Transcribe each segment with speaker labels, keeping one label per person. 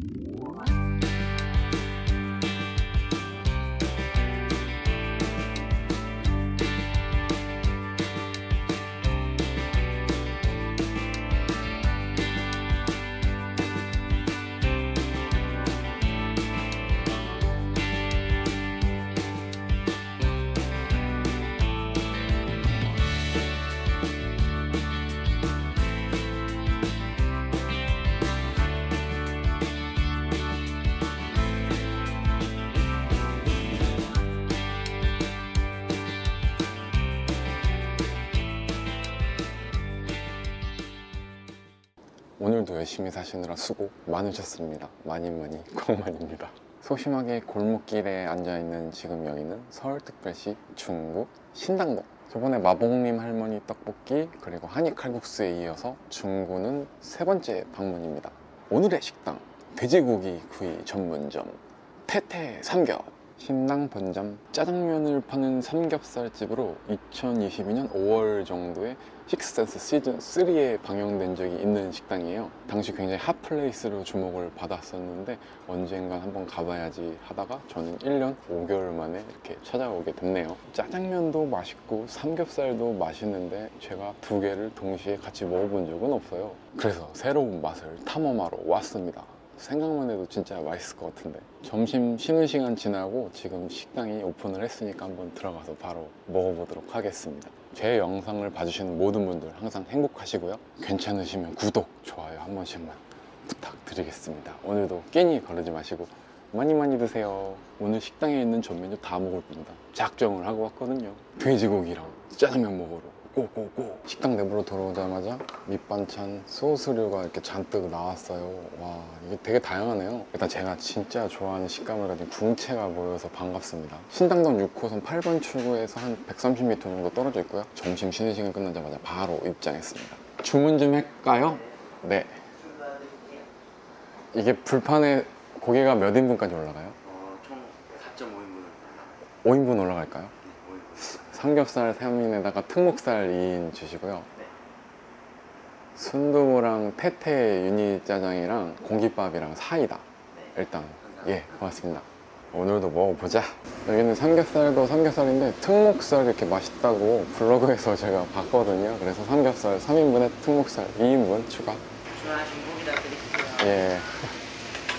Speaker 1: you 열심히 사시느라 수고 많으셨습니다. 많이 많이 고만입니다. 소심하게 골목길에 앉아있는 지금 여기는 서울특별시 중구 신당동. 저번에 마봉님 할머니 떡볶이 그리고 한입 칼국수에 이어서 중구는 세 번째 방문입니다. 오늘의 식당 돼지고기 구이 전문점 태태 삼겹 신당 본점 짜장면을 파는 삼겹살집으로 2022년 5월 정도에 식스센스 시즌 3에 방영된 적이 있는 식당이에요. 당시 굉장히 핫플레이스로 주목을 받았었는데 언젠간 한번 가봐야지 하다가 저는 1년 5개월 만에 이렇게 찾아오게 됐네요. 짜장면도 맛있고 삼겹살도 맛있는데 제가 두 개를 동시에 같이 먹어본 적은 없어요. 그래서 새로운 맛을 탐험하러 왔습니다. 생각만 해도 진짜 맛있을 것 같은데. 점심 쉬는 시간 지나고 지금 식당이 오픈을 했으니까 한번 들어가서 바로 먹어보도록 하겠습니다. 제 영상을 봐주시는 모든 분들 항상 행복하시고요. 괜찮으시면 구독, 좋아요 한 번씩만 부탁드리겠습니다. 오늘도 끼니 거르지 마시고 많이 많이 드세요. 오늘 식당에 있는 전 메뉴 다 먹을 겁니다. 작정을 하고 왔거든요. 돼지고기랑 짜장면 먹으러 고고고 식당 내부로 들어오자마자 밑반찬 소스류가 이렇게 잔뜩 나왔어요. 와 이게 되게 다양하네요. 일단 제가 진짜 좋아하는 식감을 가진 궁채가 보여서 반갑습니다. 신당동 6호선 8번 출구에서 한 130m 정도 떨어져 있고요. 점심 쉬는 시간 끝나자마자 바로 입장했습니다. 주문 좀 할까요? 네. 이게 불판에 고기가 몇 인분까지 올라가요?
Speaker 2: 어, 총 4.5인분을
Speaker 1: 5인분 올라갈까요?
Speaker 2: 5인분.
Speaker 1: 삼겹살 3인에다가 특목살 2인 주시고요.
Speaker 2: 네.
Speaker 1: 순두부랑 태태 유니 짜장이랑 공깃밥이랑 사이다.
Speaker 2: 네.
Speaker 1: 일단
Speaker 2: 감사합니다.
Speaker 1: 예 고맙습니다. 오늘도 먹어보자. 여기는 삼겹살도 삼겹살인데 특목살 이렇게 맛있다고 블로그에서 제가 봤거든요. 그래서 삼겹살 3인분에 특목살 2인분 추가.
Speaker 2: 주문하신 고기다 드릴게요.
Speaker 1: 예.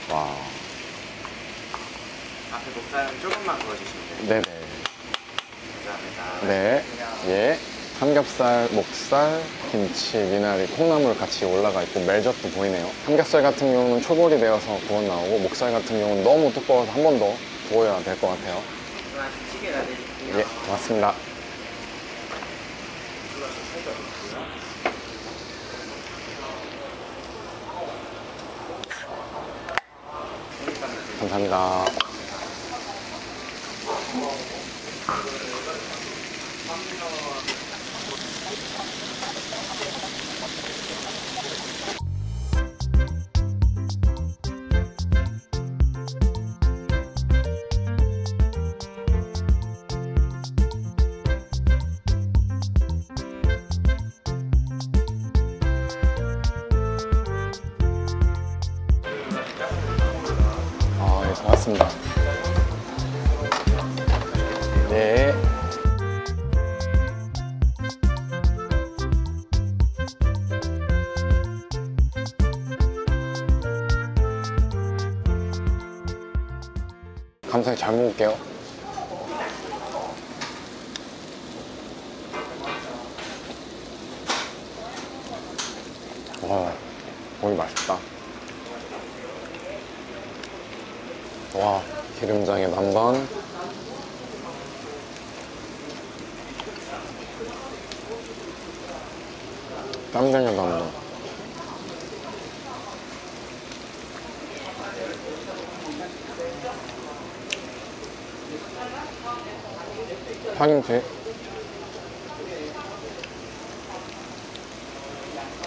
Speaker 1: 와.
Speaker 2: 앞에 목살은 조금만 구워주시면 돼요.
Speaker 1: 네네.
Speaker 2: 감사합니다.
Speaker 1: 네. 예. 삼겹살, 목살, 김치, 미나리, 콩나물 같이 올라가 있고 멜젓도 보이네요. 삼겹살 같은 경우는 초벌이 되어서 구워 나오고 목살 같은 경우는 너무 두꺼워서 한 번 더 구워야 될 것 같아요.
Speaker 2: 드릴게요.
Speaker 1: 예, 고맙습니다. 감사합니다. 감사히 잘 먹을게요. 와, 고기 맛있다. 와 기름장에 남반 깜장에 남반 파김치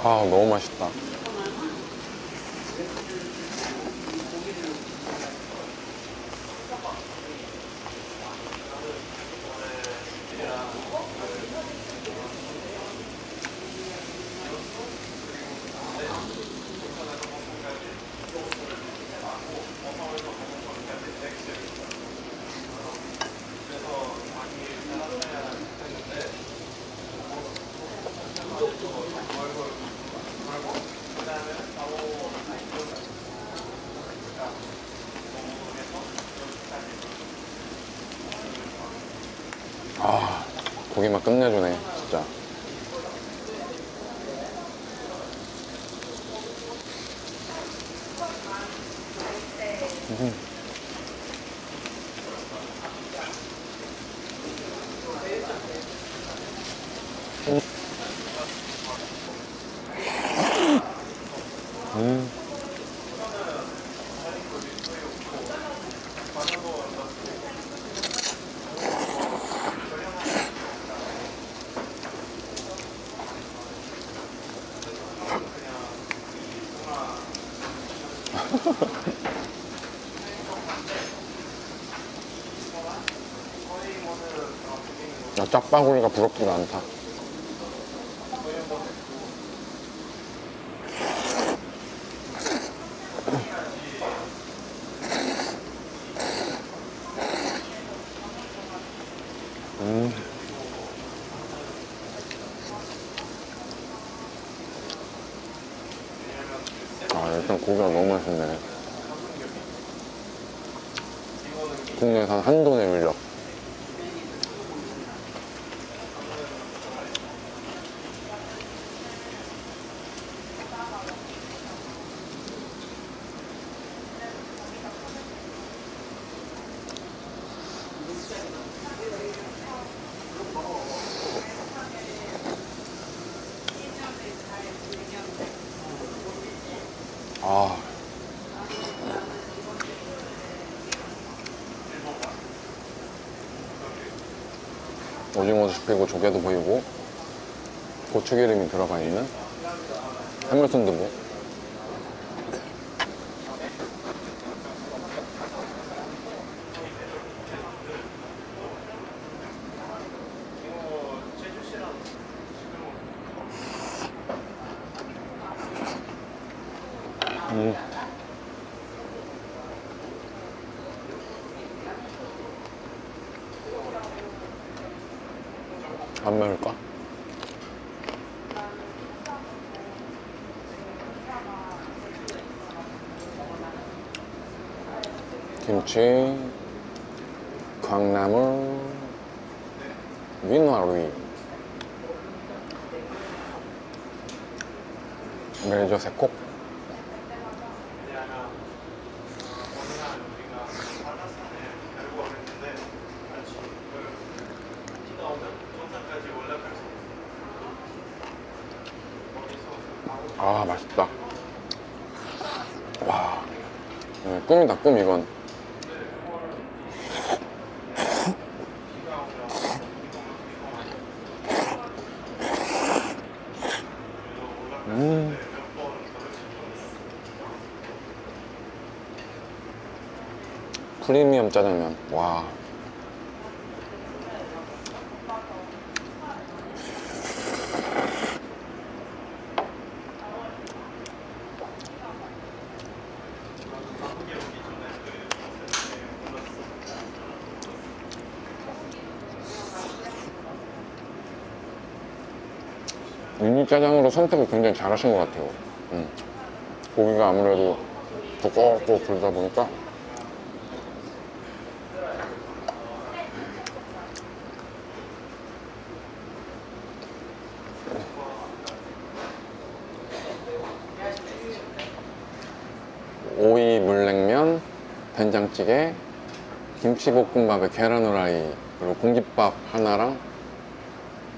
Speaker 1: 아 너무 맛있다 아 고기만 끝내주네 진짜 음. 음. 야, 짝바구니가 부럽지가 않다. 음. 아, 일단 고기가 너무 맛있네. 국내산 한돈의 물력. 아. 오징어도 씹히고 조개도 보이고 고추기름이 들어가 있는 해물순두부 음. 안 매울까? 김치, 광나물, 민화루이, 멜젓의 콕. 아 맛있다 와 음, 꿈이다 꿈 이건 음. 프리미엄 짜장면 와 유니짜장으로 선택을 굉장히 잘 하신 것 같아요. 음. 고기가 아무래도 두껍고 그러다 보니까 오이 물냉면, 된장찌개, 김치볶음밥에 계란 후라이, 그리고 공깃밥 하나랑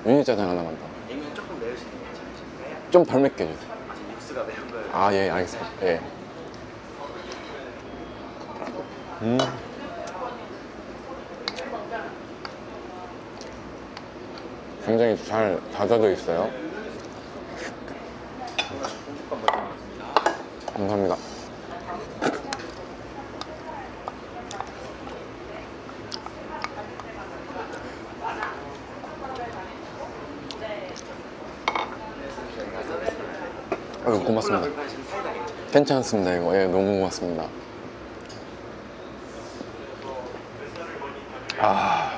Speaker 1: 유니짜장 하나만 더. 좀 덜 맵게 해주세요.
Speaker 2: 육수가 매운 걸
Speaker 1: 아, 예, 알겠습니다. 예. 음. 굉장히 잘 다져져 있어요. 감사합니다.
Speaker 2: 저희가 서비스로 괜찮아요.
Speaker 1: 괜찮습니다, 이거. 예, 너무 고맙습니다. 아.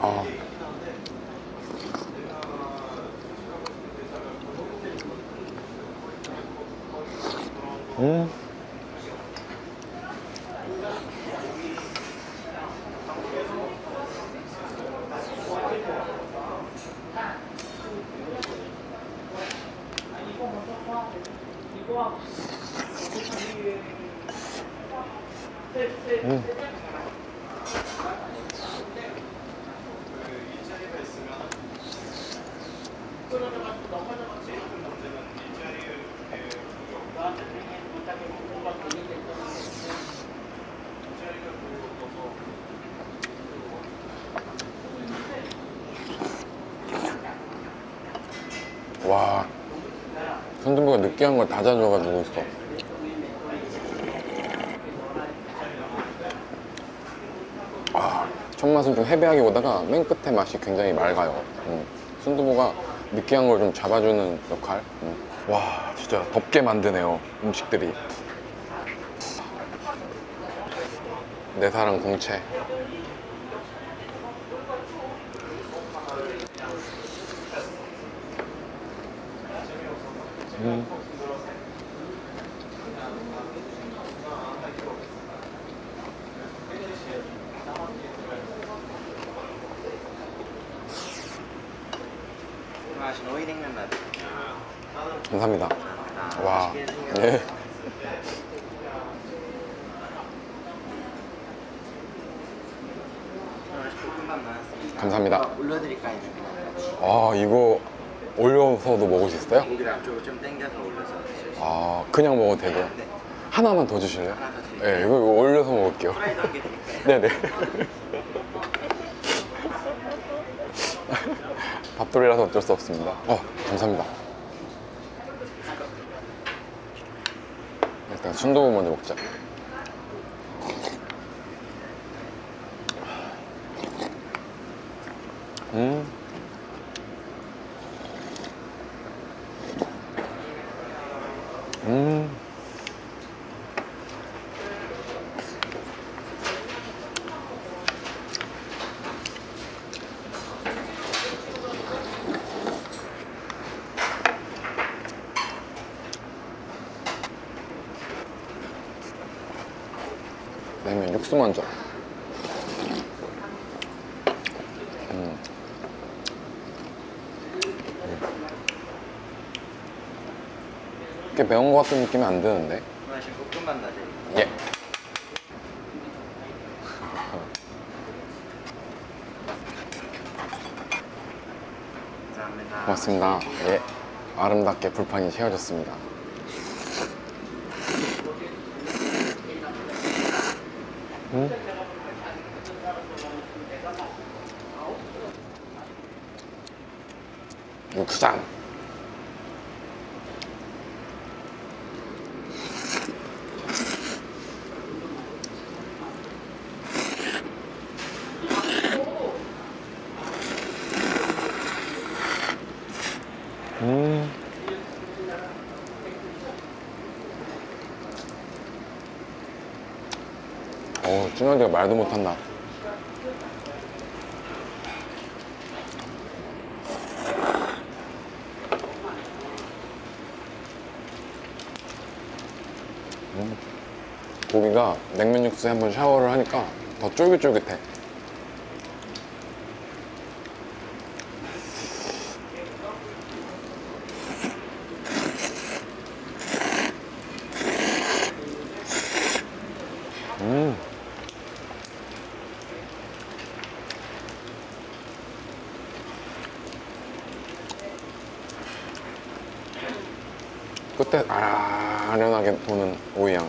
Speaker 1: 아. 음. 음. 와 순두부가 느끼한 걸다 져줘가지고 있어. 아, 첫 맛은 좀 헤비하게 오다가 맨 끝에 맛이 굉장히 맑아요. 음, 순두부가 느끼한 걸 좀 잡아주는 역할. 음. 와 진짜 덥게 만드네요 음식들이. 내 사랑 공채 음.
Speaker 2: 좋아하시는 오이냉면 맛.
Speaker 1: 감사합니다
Speaker 2: 감사합니다.
Speaker 1: 와. 예.
Speaker 2: 나왔습니다.
Speaker 1: 감사합니다.
Speaker 2: 올려드릴까요? 아
Speaker 1: 이거 올려서도 먹을 수 있어요?
Speaker 2: 고기를 안쪽으로 좀 당겨서 올려서 드실
Speaker 1: 수아 그냥 먹어도 되고요
Speaker 2: 네.
Speaker 1: 하나만 더 주실래요?
Speaker 2: 하나 더 드릴게요.
Speaker 1: 네 이거, 이거 올려서 먹을게요
Speaker 2: 프라이드 한개 드릴까요?
Speaker 1: 네네 밥돌이라서 어쩔 수 없습니다 어 감사합니다 일단 순두부 먼저 먹자 음 음. 냉면 육수 먼저. 음. 꽤 매운 것 같은 느낌이 안 드는데.
Speaker 2: 좋아하시는 볶음밥 나드릴게요.
Speaker 1: 예.
Speaker 2: 감사합니다.
Speaker 1: 고맙습니다. 예. 아름답게 불판이 채워졌습니다. 음? 육수장. 음. 어, 찐어디가 말도 못한다. 음. 고기가 냉면 육수에 한번 샤워를 하니까 더 쫄깃쫄깃해. 끝에 아련하게 도는 오이향.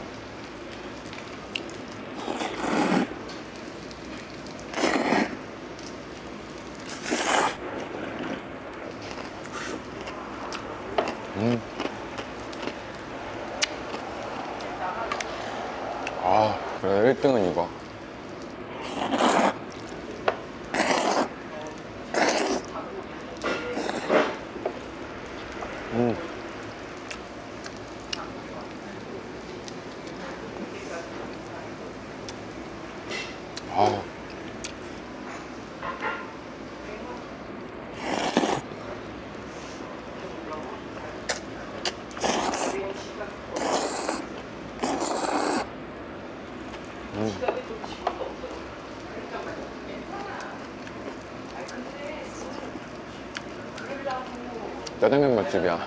Speaker 1: 짜장면 맛집이야.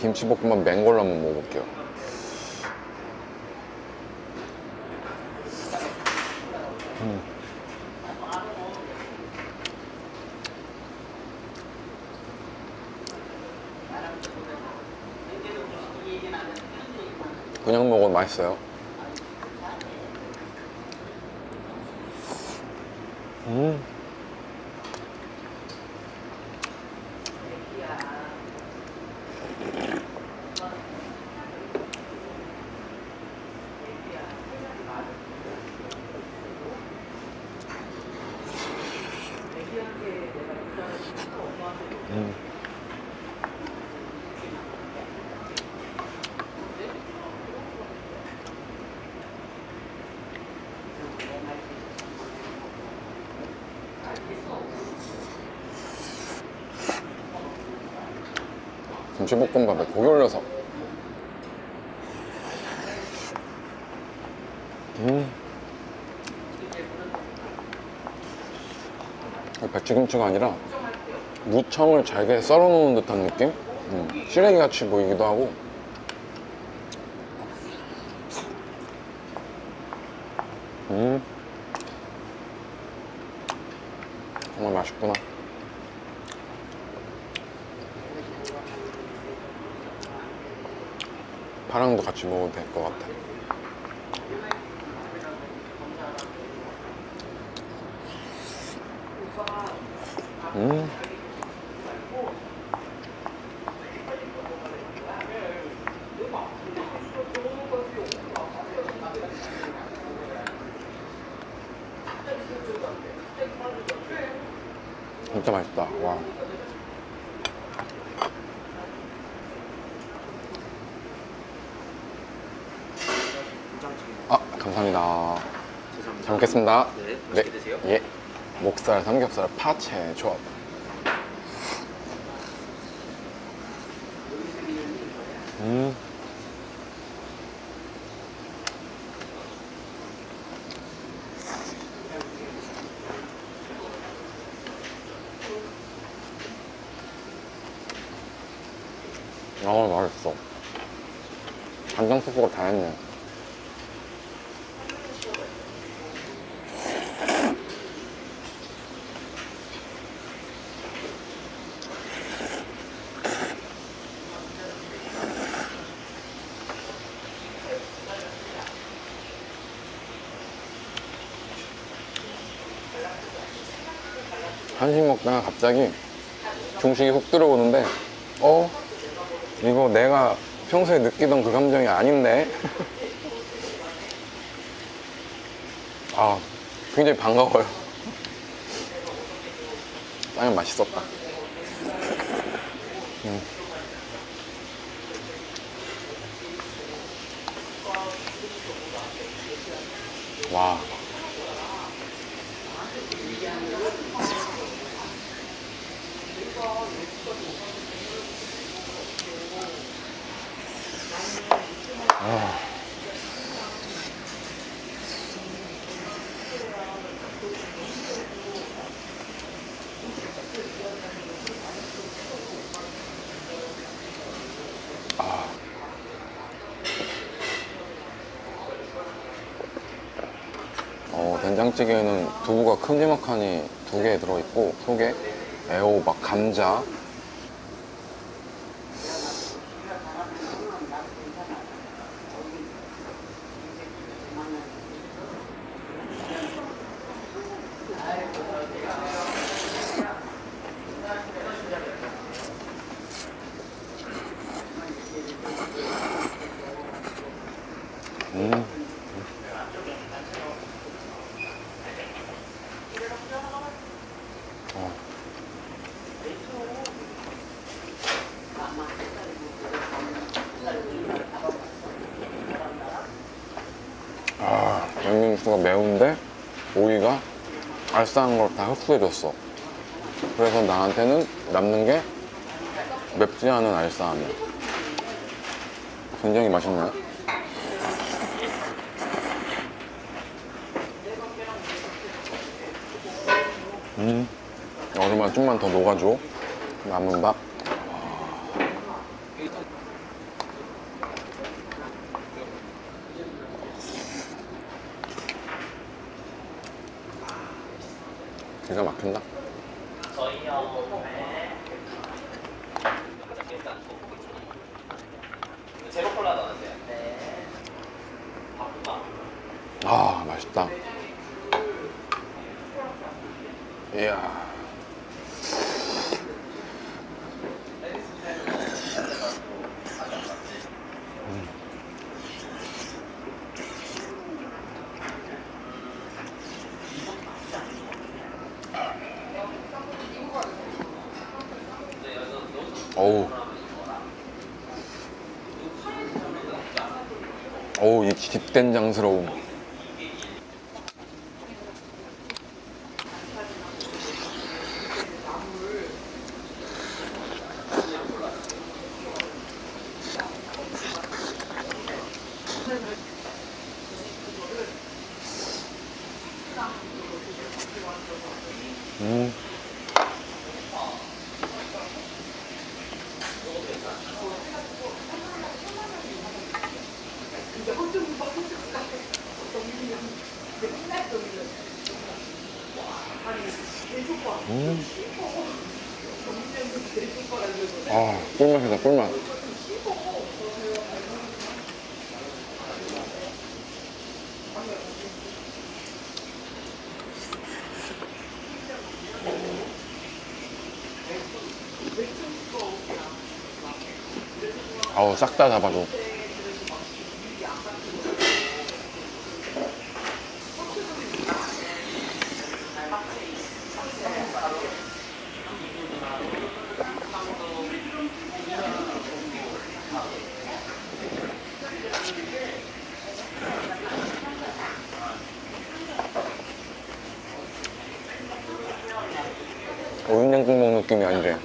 Speaker 1: 김치볶음밥 맹걸로 한번 먹어볼게요. 음. 그냥 먹어도 맛있어요. 김치볶음밥에 고기 올려서 음. 배추김치가 아니라 무청을 잘게 썰어 놓은 듯한 느낌? 음. 시래기 같이 보이기도 하고 음. 정말 맛있구나 먹어도 될것 같아 음. 진짜 맛있다. 와.
Speaker 2: 김장찌개.
Speaker 1: 아, 감사합니다.
Speaker 2: 죄송합니다.
Speaker 1: 잘 먹겠습니다.
Speaker 2: 네, 맛있게 드세요.
Speaker 1: 예. 목살, 삼겹살, 파채 조합. 음. 아, 맛있어. 간장 소스가 다 했네. 한식 먹다가 갑자기 중식이 훅 들어오는데 어? 이거 내가 평소에 느끼던 그 감정이 아닌데? 아 굉장히 반가워요 짜면 맛있었다 음. 와 어, 된장찌개에는 두부가 큼지막하니 두 개 들어있고 속에 애호 박, 감자 매운데 오이가 알싸한 걸 다 흡수해줬어. 그래서 나한테는 남는 게 맵지 않은 알싸함이야. 굉장히 맛있네. 음. 얼음만 좀만 더 녹아줘. 남은 밥. 기가 막힌다.
Speaker 3: 제로 콜라 넣으세요. 네.
Speaker 1: 아 맛있다 이야 음. 어우 어우 이 집된장스러움 음. 음. 아, 꿀맛이다, 꿀맛. 아우, 싹 다 잡아줘. 오윤냉국 먹는 느낌이 아니래.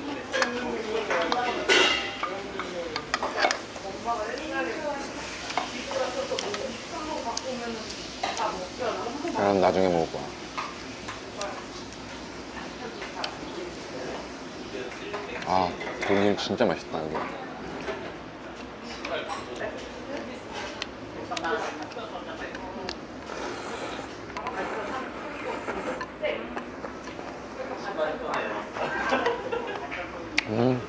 Speaker 1: 그럼 나중에 먹을 거야. 아, 돌림 진짜 맛있다, 여기. 음.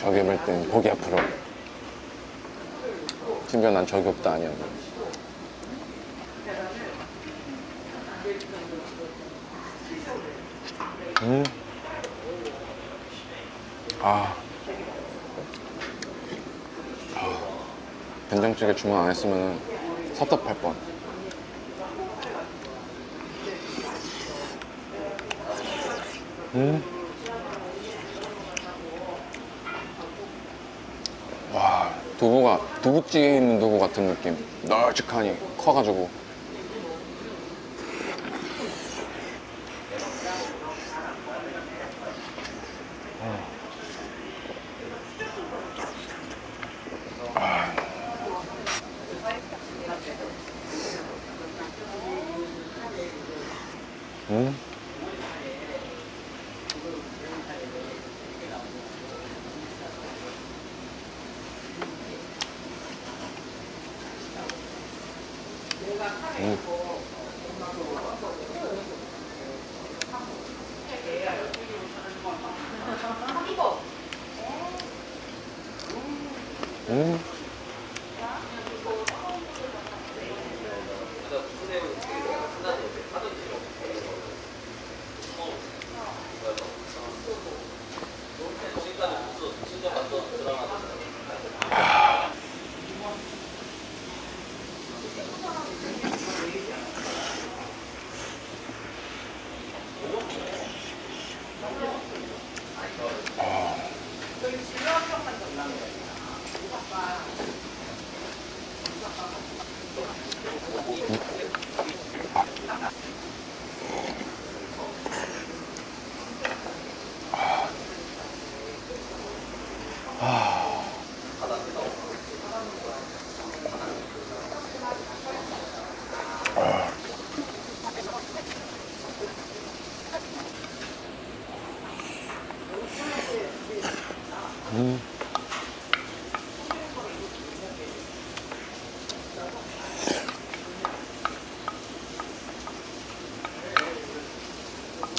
Speaker 1: 저기 볼 땐 보기 앞으로. 심지어 난 저기 없다 아니야. 음. 아. 아. 된장찌개 주문 안 했으면 섭섭할 뻔. 음. 와, 두부가, 두부찌개에 있는 두부 같은 느낌. 널찍하니, 커가지고. 嗯。 음.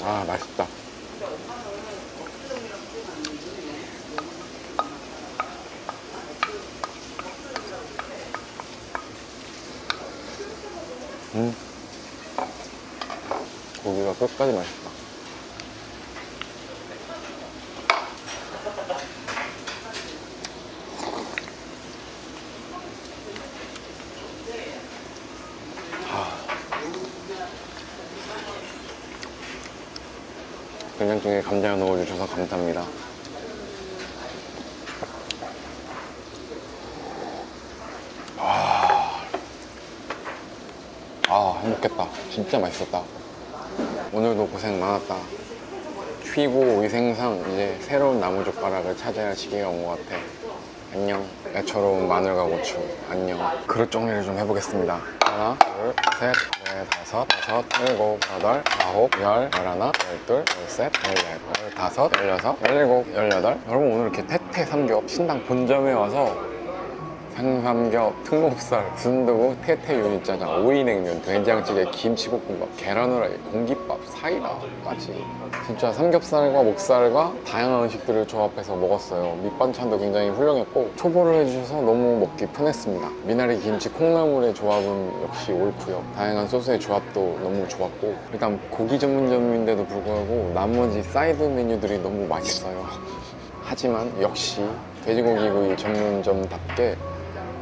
Speaker 1: 아 맛있다 음 고기가 끝까지 맛있어 된장찌개에 감자를 넣어주셔서 감사합니다. 아, 행복했다. 진짜 맛있었다. 오늘도 고생 많았다. 튀고 위생상 이제 새로운 나무젓가락을 찾아야 할 시기가 온 것 같아. 안녕. 애처로운 마늘과 고추. 안녕. 그릇 정리를 좀 해보겠습니다. 하나, 둘, 셋, 넷, 다섯, 여섯, 일곱, 여덟, 아홉, 열, 열하나, 열둘, 열셋, 열넷, 열다섯, 열여섯, 열일곱, 열여덟. 여러분 오늘 이렇게 태태 삼겹 신당 본점에 와서 상삼겹, 특목살, 순두부, 태태 유니짜장, 오이냉면, 된장찌개, 김치볶음밥, 계란 후라이, 공깃밥, 사이다까지 진짜 삼겹살과 목살과 다양한 음식들을 조합해서 먹었어요. 밑반찬도 굉장히 훌륭했고 초벌을 해주셔서 너무 먹기 편했습니다. 미나리 김치 콩나물의 조합은 역시 옳고요. 다양한 소스의 조합도 너무 좋았고 일단 고기 전문점인데도 불구하고 나머지 사이드 메뉴들이 너무 맛있어요. 하지만 역시 돼지고기구이 전문점답게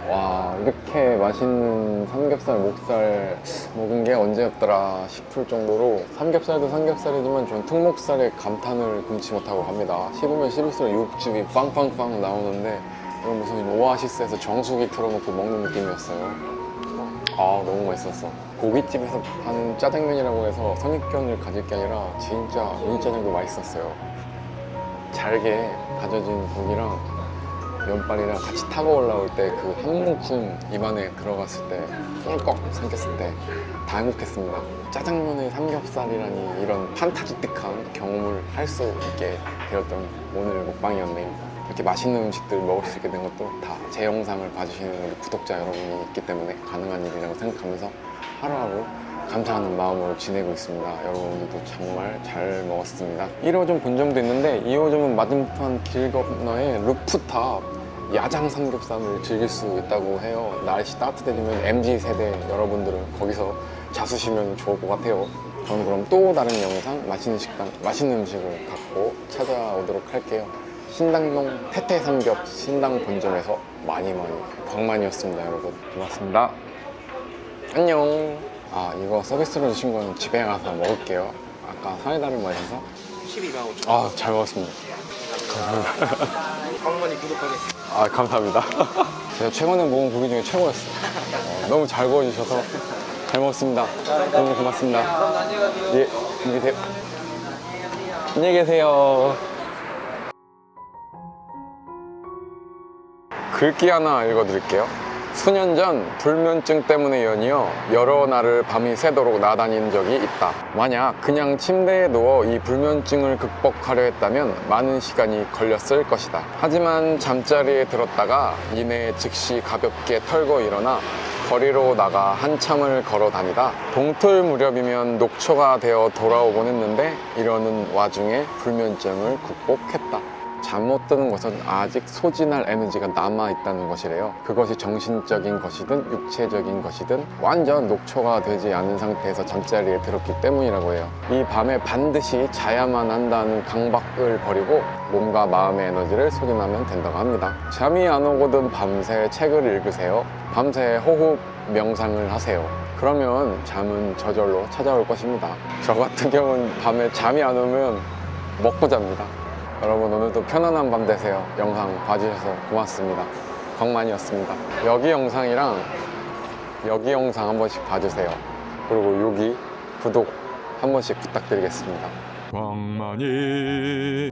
Speaker 1: 와 이렇게 맛있는 삼겹살 목살 먹은 게 언제였더라 싶을 정도로 삼겹살도 삼겹살이지만 전 특목살에 감탄을 금치 못하고 갑니다. 씹으면 씹을수록 육즙이 빵빵빵 나오는데 이건 무슨 오아시스에서 정수기 틀어놓고 먹는 느낌이었어요. 아 너무 맛있었어. 고깃집에서 파는 짜장면이라고 해서 선입견을 가질 게 아니라 진짜 유니짜장도 맛있었어요. 잘게 다져진 고기랑 면발이랑 같이 타고 올라올 때 그 한 모금 입안에 들어갔을 때 꿀꺽 삼켰을 때 다 행복했습니다. 짜장면에 삼겹살이라니 이런 판타지틱한 경험을 할 수 있게 되었던 오늘 먹방이었네요. 이렇게 맛있는 음식들 먹을 수 있게 된 것도 다 제 영상을 봐주시는 우리 구독자 여러분이 있기 때문에 가능한 일이라고 생각하면서 하루하루 감사하는 마음으로 지내고 있습니다. 여러분들도 정말 잘 먹었습니다. 1호점 본점도 있는데 2호점은 맞은편 길 건너에 루프탑 야장 삼겹살을 즐길 수 있다고 해요. 날씨 따뜻해지면 MZ 세대 여러분들은 거기서 자수시면 좋을 것 같아요. 저는 그럼 또 다른 영상 맛있는 식당, 맛있는 음식을 갖고 찾아오도록 할게요. 신당동 태태 삼겹 신당 본점에서 많이 많이 광만이었습니다, 여러분. 고맙습니다. 안녕. 아 이거 서비스로 주신 건 집에 가서 먹을게요. 아까 사이다를 마셔서
Speaker 2: 12만 5천
Speaker 1: 아잘 먹었습니다.
Speaker 2: 광만이 구독하겠습니다.
Speaker 1: 아 감사합니다. 제가 최근에 먹은 고기 중에 최고였어요. 어, 너무 잘 구워주셔서 잘 먹었습니다. 너무 고맙습니다. 예, 안녕히 계세요. 안녕히 계세요. 글귀 하나 읽어드릴게요. 수년 전 불면증 때문에 연이어 여러 날을 밤이 새도록 나다닌 적이 있다. 만약 그냥 침대에 누워 이 불면증을 극복하려 했다면 많은 시간이 걸렸을 것이다. 하지만 잠자리에 들었다가 이내 즉시 가볍게 털고 일어나 거리로 나가 한참을 걸어 다니다 동틀 무렵이면 녹초가 되어 돌아오곤 했는데 이러는 와중에 불면증을 극복했다. 잠못 드는 것은 아직 소진할 에너지가 남아 있다는 것이래요. 그것이 정신적인 것이든 육체적인 것이든 완전 녹초가 되지 않은 상태에서 잠자리에 들었기 때문이라고 해요. 이 밤에 반드시 자야만 한다는 강박을 버리고 몸과 마음의 에너지를 소진하면 된다고 합니다. 잠이 안 오거든 밤새 책을 읽으세요. 밤새 호흡 명상을 하세요. 그러면 잠은 저절로 찾아올 것입니다. 저 같은 경우는 밤에 잠이 안 오면 먹고 잡니다. 여러분 오늘도 편안한 밤 되세요. 영상 봐주셔서 고맙습니다. 광만이었습니다. 여기 영상이랑 여기 영상 한 번씩 봐주세요. 그리고 여기 구독 한 번씩 부탁드리겠습니다.
Speaker 3: 광만이